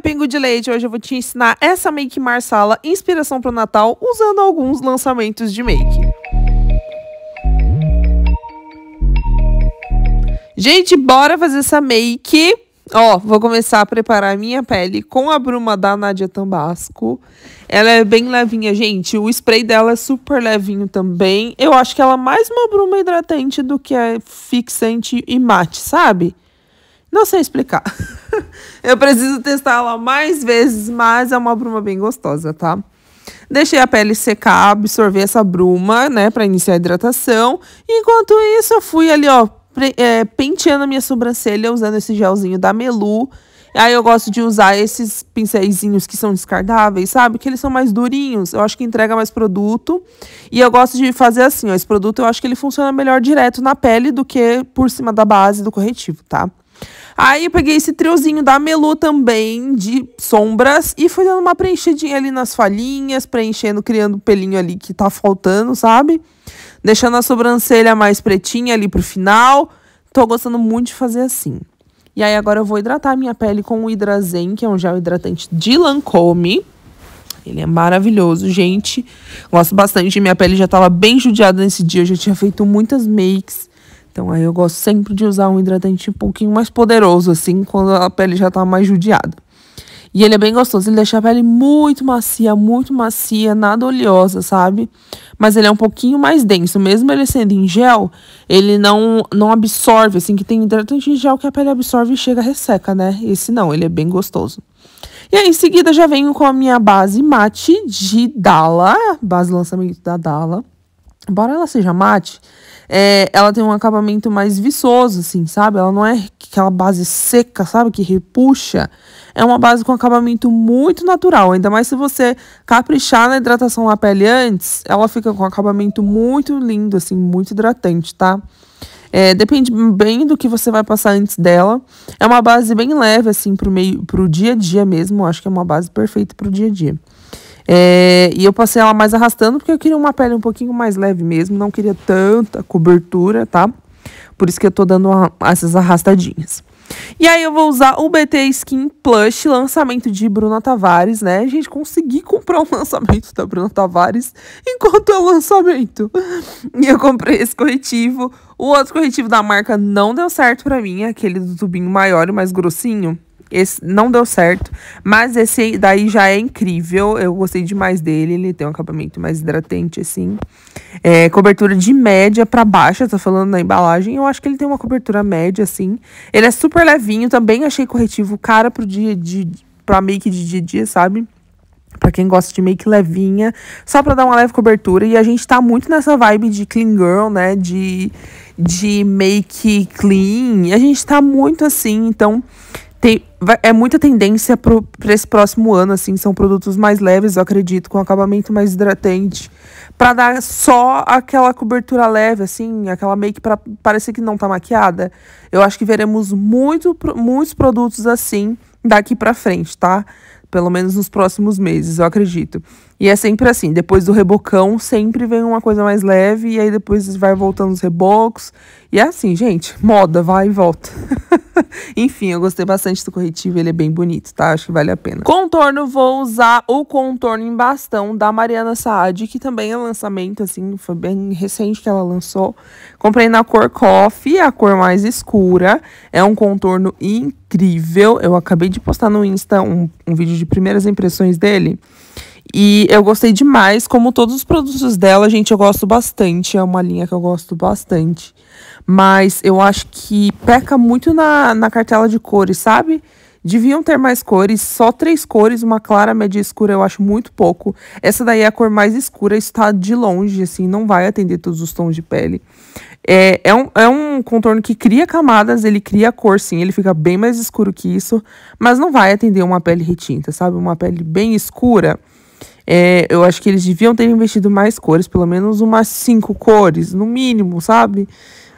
Pingo de Leite! Hoje eu vou te ensinar essa make Marsala Inspiração para o Natal usando alguns lançamentos de make. Gente, bora fazer essa make. Ó, vou começar a preparar minha pele com a bruma da Nadia Tambasco. Ela é bem levinha, gente. O spray dela é super levinho também. Eu acho que ela é mais uma bruma hidratante do que fixante e mate, sabe? Não sei explicar. eu preciso testar ela mais vezes, mas é uma bruma bem gostosa, tá? Deixei a pele secar, absorver essa bruma, né, para iniciar a hidratação. Enquanto isso, eu fui ali, ó, é, penteando a minha sobrancelha usando esse gelzinho da Melu. Aí eu gosto de usar esses pincéisinhos que são descartáveis, sabe? Que eles são mais durinhos. Eu acho que entrega mais produto. E eu gosto de fazer assim, ó. Esse produto eu acho que ele funciona melhor direto na pele do que por cima da base do corretivo, tá? Aí eu peguei esse triozinho da Melu também, de sombras, e fui dando uma preenchidinha ali nas falhinhas, preenchendo, criando o pelinho ali que tá faltando, sabe? Deixando a sobrancelha mais pretinha ali pro final. Tô gostando muito de fazer assim. E aí agora eu vou hidratar minha pele com o Hidrazen, que é um gel hidratante de Lancome. Ele é maravilhoso, gente. Gosto bastante. Minha pele já tava bem judiada nesse dia. Eu já tinha feito muitas makes. Então aí eu gosto sempre de usar um hidratante um pouquinho mais poderoso, assim, quando a pele já tá mais judiada. E ele é bem gostoso, ele deixa a pele muito macia, muito macia, nada oleosa, sabe? Mas ele é um pouquinho mais denso, mesmo ele sendo em gel, ele não, não absorve, assim, que tem hidratante em gel que a pele absorve e chega resseca, né? Esse não, ele é bem gostoso. E aí, em seguida, já venho com a minha base mate de Dala, base lançamento da Dala. Embora ela seja mate, é, ela tem um acabamento mais viçoso, assim, sabe? Ela não é aquela base seca, sabe? Que repuxa. É uma base com acabamento muito natural. Ainda mais se você caprichar na hidratação da pele antes, ela fica com acabamento muito lindo, assim, muito hidratante, tá? É, depende bem do que você vai passar antes dela. É uma base bem leve, assim, pro, meio, pro dia a dia mesmo. Acho que é uma base perfeita pro dia a dia. É, e eu passei ela mais arrastando porque eu queria uma pele um pouquinho mais leve mesmo, não queria tanta cobertura, tá? Por isso que eu tô dando uma, essas arrastadinhas. E aí eu vou usar o BT Skin Plush, lançamento de Bruna Tavares, né? Gente, consegui comprar um lançamento da Bruna Tavares enquanto é o lançamento. E eu comprei esse corretivo. O outro corretivo da marca não deu certo pra mim, aquele do tubinho maior e mais grossinho. Esse não deu certo, mas esse daí já é incrível. Eu gostei demais dele. Ele tem um acabamento mais hidratante, assim. É, cobertura de média para baixa, tô falando na embalagem. Eu acho que ele tem uma cobertura média, assim. Ele é super levinho, também achei corretivo cara pro dia de. pra make de dia a dia, sabe? Pra quem gosta de make levinha, só pra dar uma leve cobertura. E a gente tá muito nessa vibe de clean girl, né? De, de make clean. A gente tá muito assim, então tem, é muita tendência para esse próximo ano, assim, são produtos mais leves, eu acredito, com acabamento mais hidratante, para dar só aquela cobertura leve, assim, aquela make para parecer que não tá maquiada. Eu acho que veremos muito, muitos produtos assim daqui para frente, tá? Pelo menos nos próximos meses, eu acredito. E é sempre assim, depois do rebocão, sempre vem uma coisa mais leve, e aí depois vai voltando os rebocos. E é assim, gente, moda, vai e volta. Enfim, eu gostei bastante do corretivo, ele é bem bonito, tá? Acho que vale a pena. Contorno, vou usar o contorno em bastão da Mariana Saad, que também é lançamento, assim, foi bem recente que ela lançou. Comprei na cor Coffee, a cor mais escura. É um contorno incrível. Eu acabei de postar no Insta um, um vídeo de primeiras impressões dele. E eu gostei demais, como todos os produtos dela, gente, eu gosto bastante. É uma linha que eu gosto bastante. Mas eu acho que peca muito na, na cartela de cores, sabe? Deviam ter mais cores, só três cores, uma clara, média e escura, eu acho muito pouco. Essa daí é a cor mais escura, está de longe, assim, não vai atender todos os tons de pele. É, é, um, é um contorno que cria camadas, ele cria cor, sim, ele fica bem mais escuro que isso, mas não vai atender uma pele retinta, sabe? Uma pele bem escura. É, eu acho que eles deviam ter investido mais cores, pelo menos umas cinco cores, no mínimo, sabe?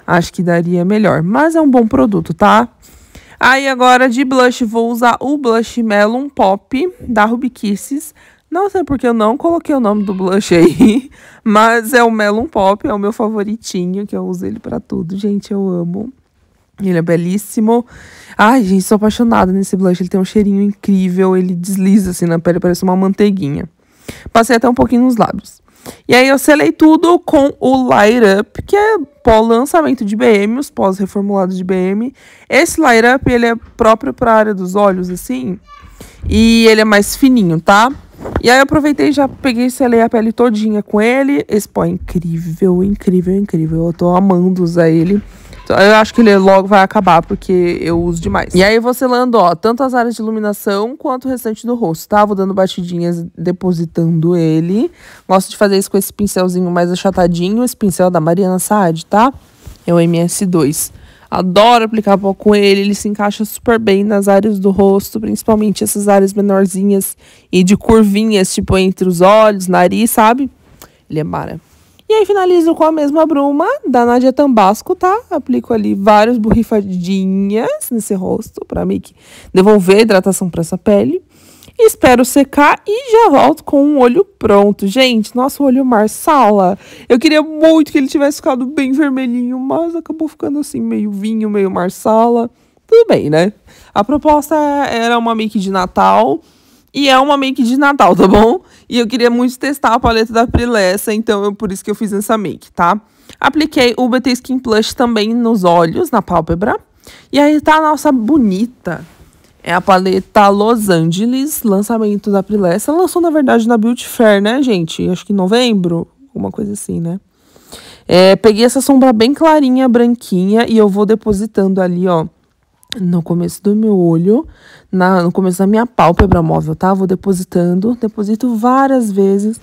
Acho que daria melhor. Mas é um bom produto, tá? Aí agora de blush, vou usar o blush Melon Pop da Ruby Kisses. Não sei porque eu não coloquei o nome do blush aí, mas é o Melon Pop, é o meu favoritinho, que eu uso ele para tudo, gente, eu amo. Ele é belíssimo. Ai, gente, sou apaixonada nesse blush. Ele tem um cheirinho incrível. Ele desliza assim na pele, parece uma manteiguinha. Passei até um pouquinho nos lábios. E aí eu selei tudo com o Light Up, que é pós-lançamento de BM, os pós-reformulados de BM. Esse Light Up, ele é próprio para a área dos olhos, assim. E ele é mais fininho, tá? E aí eu aproveitei já peguei e selei a pele todinha com ele. Esse pó é incrível, incrível, incrível. Eu tô amando usar ele. Eu acho que ele logo vai acabar, porque eu uso demais. E aí eu vou selando, ó, tanto as áreas de iluminação quanto o restante do rosto, tá? Vou dando batidinhas, depositando ele. Gosto de fazer isso com esse pincelzinho mais achatadinho, esse pincel da Mariana Saad, tá? É o MS2. Adoro aplicar pó com ele, ele se encaixa super bem nas áreas do rosto, principalmente essas áreas menorzinhas e de curvinhas, tipo entre os olhos, nariz, sabe? Ele é mara. E aí finalizo com a mesma bruma da Nadia Tambasco, tá? Aplico ali várias borrifadinhas nesse rosto para meio que devolver hidratação para essa pele. Espero secar e já volto com um olho pronto. Gente, nosso olho marsala. Eu queria muito que ele tivesse ficado bem vermelhinho, mas acabou ficando assim, meio vinho, meio marsala. Tudo bem, né? A proposta era uma make de Natal. E é uma make de Natal, tá bom? E eu queria muito testar a paleta da Prilessa, então é por isso que eu fiz essa make, tá? Apliquei o BT Skin Plush também nos olhos, na pálpebra. E aí tá a nossa bonita. É a paleta Los Angeles, lançamento da Prilessa. Lançou, na verdade, na Beauty Fair, né, gente? Acho que em novembro, alguma coisa assim, né? É, peguei essa sombra bem clarinha, branquinha, e eu vou depositando ali, ó, no começo do meu olho, na, no começo da minha pálpebra móvel, tá? Vou depositando, deposito várias vezes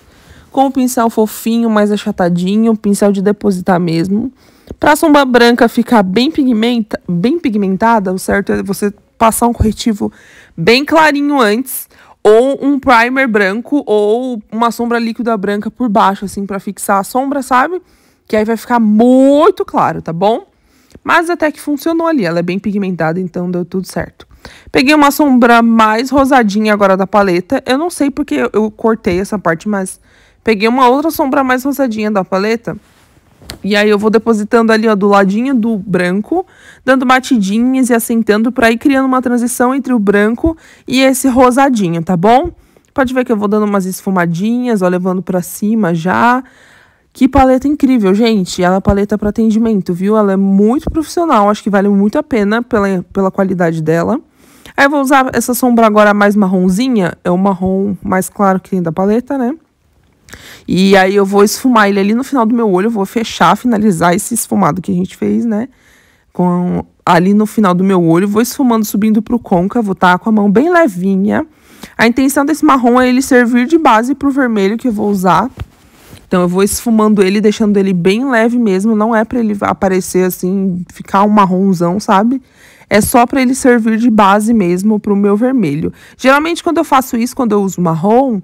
com o pincel fofinho, mais achatadinho, pincel de depositar mesmo. Pra sombra branca ficar bem, pigmenta, bem pigmentada, o certo é você passar um corretivo bem clarinho antes, ou um primer branco, ou uma sombra líquida branca por baixo, assim, para fixar a sombra, sabe? Que aí vai ficar muito claro, tá bom? Mas até que funcionou ali, ela é bem pigmentada, então deu tudo certo. Peguei uma sombra mais rosadinha agora da paleta. Eu não sei porque eu cortei essa parte, mas peguei uma outra sombra mais rosadinha da paleta. E aí eu vou depositando ali, ó, do ladinho do branco, dando batidinhas e assentando para ir criando uma transição entre o branco e esse rosadinho, tá bom? Pode ver que eu vou dando umas esfumadinhas, ó, levando para cima já. Que paleta incrível, gente. Ela é paleta para atendimento, viu? Ela é muito profissional, acho que vale muito a pena pela, pela qualidade dela. Aí eu vou usar essa sombra agora mais marronzinha, é o marrom mais claro que tem da paleta, né? E aí eu vou esfumar ele ali no final do meu olho, eu vou fechar, finalizar esse esfumado que a gente fez, né? Com ali no final do meu olho, vou esfumando subindo pro côncavo, tá? Com a mão bem levinha. A intenção desse marrom é ele servir de base pro vermelho que eu vou usar. Então eu vou esfumando ele, deixando ele bem leve mesmo, não é para ele aparecer assim, ficar um marronzão, sabe? É só para ele servir de base mesmo pro meu vermelho. Geralmente quando eu faço isso, quando eu uso marrom,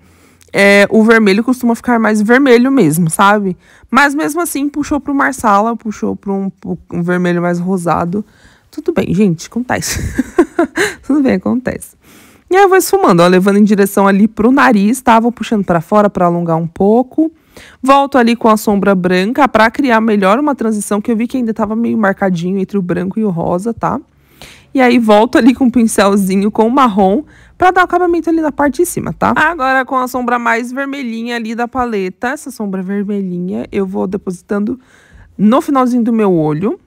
é, o vermelho costuma ficar mais vermelho mesmo, sabe? Mas mesmo assim, puxou pro Marsala, puxou para um, um, vermelho mais rosado. Tudo bem, gente, acontece. Tudo bem, acontece. E aí eu vou esfumando, ó, levando em direção ali pro nariz, tá? Vou puxando para fora para alongar um pouco. Volto ali com a sombra branca para criar melhor uma transição que eu vi que ainda estava meio marcadinho entre o branco e o rosa, tá? E aí volto ali com um pincelzinho com o marrom para dar o acabamento ali na parte de cima, tá? Agora com a sombra mais vermelhinha ali da paleta, essa sombra vermelhinha, eu vou depositando no finalzinho do meu olho.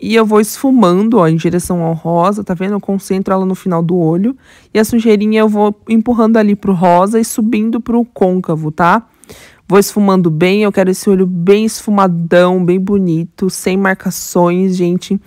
E eu vou esfumando, ó, em direção ao rosa, tá vendo? Eu concentro ela no final do olho. E a sujeirinha eu vou empurrando ali pro rosa e subindo pro côncavo, tá? Vou esfumando bem, eu quero esse olho bem esfumadão, bem bonito, sem marcações, gente.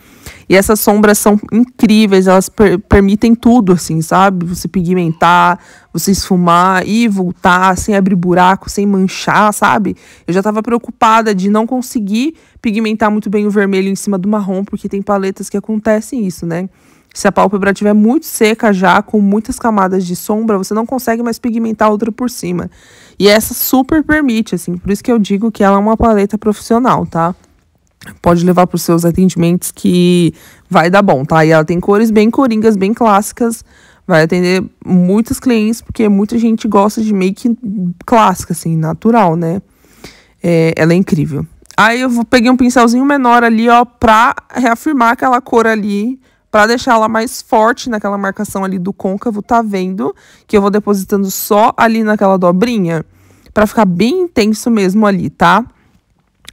E essas sombras são incríveis, elas per permitem tudo, assim, sabe? Você pigmentar, você esfumar e voltar sem abrir buraco, sem manchar, sabe? Eu já tava preocupada de não conseguir pigmentar muito bem o vermelho em cima do marrom, porque tem paletas que acontecem isso, né? Se a pálpebra estiver muito seca já, com muitas camadas de sombra, você não consegue mais pigmentar outra por cima. E essa super permite, assim, por isso que eu digo que ela é uma paleta profissional, tá? Pode levar para os seus atendimentos que vai dar bom, tá? E ela tem cores bem coringas, bem clássicas, vai atender muitos clientes, porque muita gente gosta de make clássica, assim, natural, né? É, ela é incrível. Aí eu peguei um pincelzinho menor ali, ó, pra reafirmar aquela cor ali, pra deixar ela mais forte naquela marcação ali do côncavo, tá vendo? Que eu vou depositando só ali naquela dobrinha, pra ficar bem intenso mesmo ali, tá?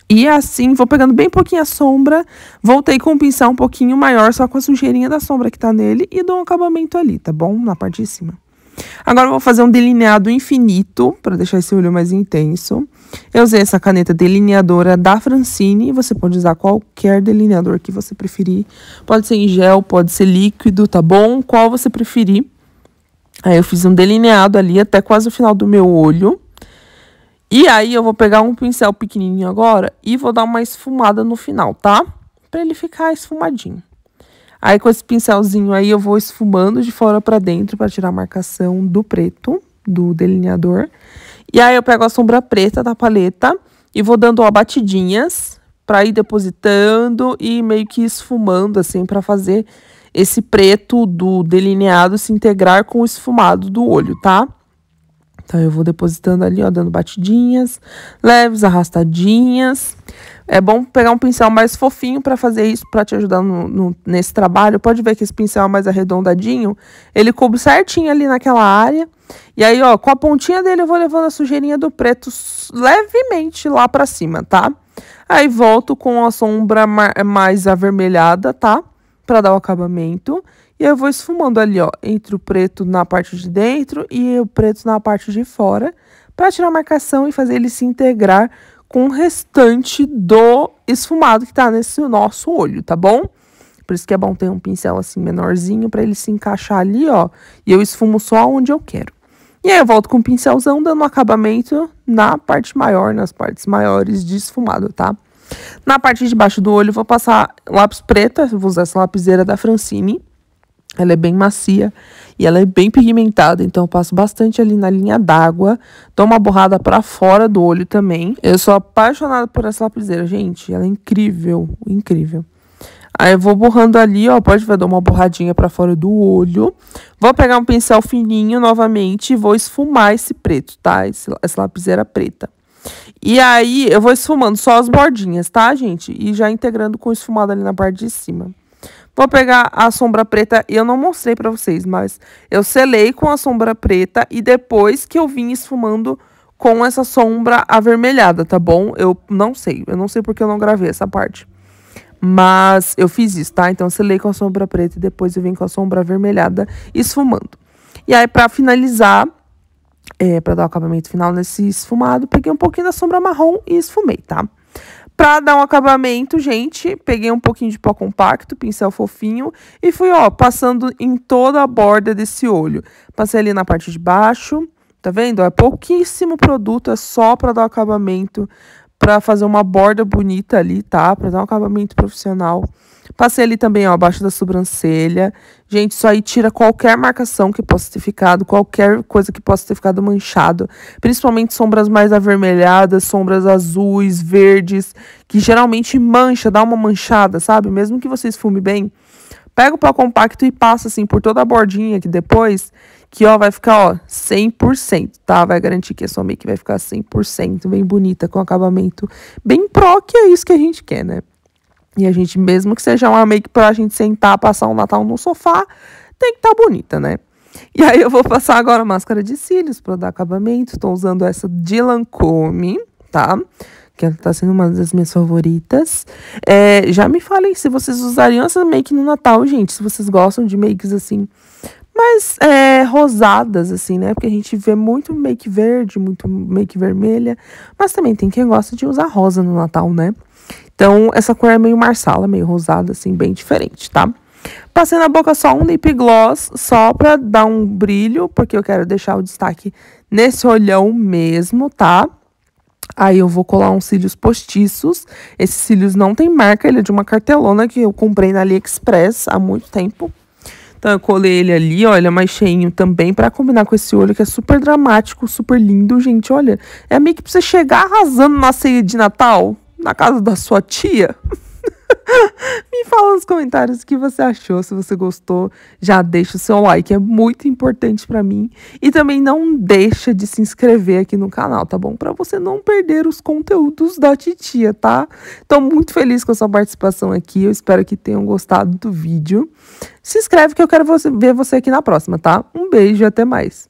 E assim, vou pegando bem pouquinho a sombra, voltei com o pincel um pouquinho maior, só com a sujeirinha da sombra que tá nele, e dou um acabamento ali, tá bom? Na parte de cima. Agora vou fazer um delineado infinito, para deixar esse olho mais intenso. Eu usei essa caneta delineadora da Francine, você pode usar qualquer delineador que você preferir. Pode ser em gel, pode ser líquido, tá bom? Qual você preferir. Aí eu fiz um delineado ali até quase o final do meu olho. E aí eu vou pegar um pincel pequenininho agora e vou dar uma esfumada no final, tá? Pra ele ficar esfumadinho. Aí com esse pincelzinho aí eu vou esfumando de fora para dentro para tirar a marcação do preto, do delineador. E aí eu pego a sombra preta da paleta e vou dando ó, batidinhas para ir depositando e meio que esfumando assim para fazer esse preto do delineado se integrar com o esfumado do olho, tá? Então eu vou depositando ali, ó, dando batidinhas, leves, arrastadinhas. É bom pegar um pincel mais fofinho para fazer isso, para te ajudar no, no, nesse trabalho. Pode ver que esse pincel é mais arredondadinho, ele cobre certinho ali naquela área. E aí, ó, com a pontinha dele eu vou levando a sujeirinha do preto levemente lá para cima, tá? Aí volto com a sombra mais avermelhada, tá? Para dar o acabamento. E eu vou esfumando ali, ó, entre o preto na parte de dentro e o preto na parte de fora, para tirar a marcação e fazer ele se integrar com o restante do esfumado que tá nesse nosso olho, tá bom? Por isso que é bom ter um pincel assim menorzinho para ele se encaixar ali, ó. E eu esfumo só onde eu quero. E aí eu volto com o pincelzão dando um acabamento na parte maior, nas partes maiores de esfumado, tá? Na parte de baixo do olho vou passar lápis preto, vou usar essa lapiseira da Francine. Ela é bem macia e ela é bem pigmentada, então eu passo bastante ali na linha d'água. Dou uma borrada para fora do olho também. Eu sou apaixonada por essa lapiseira, gente. Ela é incrível, incrível. Aí eu vou borrando ali, ó, pode ver, dou uma borradinha para fora do olho. Vou pegar um pincel fininho novamente e vou esfumar esse preto, tá? Esse, essa lapiseira preta. E aí eu vou esfumando só as bordinhas, tá, gente? E já integrando com o esfumado ali na parte de cima. Vou pegar a sombra preta, eu não mostrei para vocês, mas eu selei com a sombra preta e depois que eu vim esfumando com essa sombra avermelhada, tá bom? Eu não sei, eu não sei porque eu não gravei essa parte. Mas eu fiz isso, tá? Então, selei com a sombra preta e depois eu vim com a sombra avermelhada esfumando. E aí, para finalizar, é, para dar o acabamento final nesse esfumado, peguei um pouquinho da sombra marrom e esfumei, tá? Pra dar um acabamento, gente, peguei um pouquinho de pó compacto, pincel fofinho, e fui, ó, passando em toda a borda desse olho. Passei ali na parte de baixo, tá vendo? É pouquíssimo produto, é só pra dar o acabamento, pra fazer uma borda bonita ali, tá? Pra dar um acabamento profissional. Passei ali também, ó, abaixo da sobrancelha. Gente, isso aí tira qualquer marcação que possa ter ficado, qualquer coisa que possa ter ficado manchado. Principalmente sombras mais avermelhadas, sombras azuis, verdes, que geralmente mancha, dá uma manchada, sabe? Mesmo que você esfume bem. Pega o pó compacto e passa assim por toda a bordinha que depois, que ó, vai ficar, ó, 100%, tá? Vai garantir que a sua make vai ficar 100%, bem bonita, com acabamento bem pró, que é isso que a gente quer, né? E a gente, mesmo que seja uma make pra gente sentar, passar um Natal no sofá, tem que estar tá bonita, né? E aí eu vou passar agora máscara de cílios para dar acabamento. Estou usando essa de Lancome, tá? Que ela tá sendo uma das minhas favoritas. É, já me falem se vocês usariam essa make no Natal, gente. Se vocês gostam de makes assim, mais é, rosadas, assim, né? Porque a gente vê muito make verde, muito make vermelha. Mas também tem quem gosta de usar rosa no Natal, né? Então, essa cor é meio marsala, meio rosada, assim, bem diferente, tá? Passei na boca só um lip gloss, só pra dar um brilho, porque eu quero deixar o destaque nesse olhão mesmo, tá? Aí eu vou colar uns cílios postiços. Esses cílios não tem marca, ele é de uma cartelona que eu comprei na AliExpress há muito tempo. Então eu colei ele ali, é mais cheinho também, para combinar com esse olho que é super dramático, super lindo, gente, olha. É meio que pra você chegar arrasando na ceia de Natal, na casa da sua tia. Me fala nos comentários o que você achou, se você gostou, já deixa o seu like, é muito importante para mim. E também não deixa de se inscrever aqui no canal, tá bom? Para você não perder os conteúdos da titia, tá? Tô muito feliz com a sua participação aqui, eu espero que tenham gostado do vídeo. Se inscreve que eu quero ver você aqui na próxima, tá? Um beijo e até mais.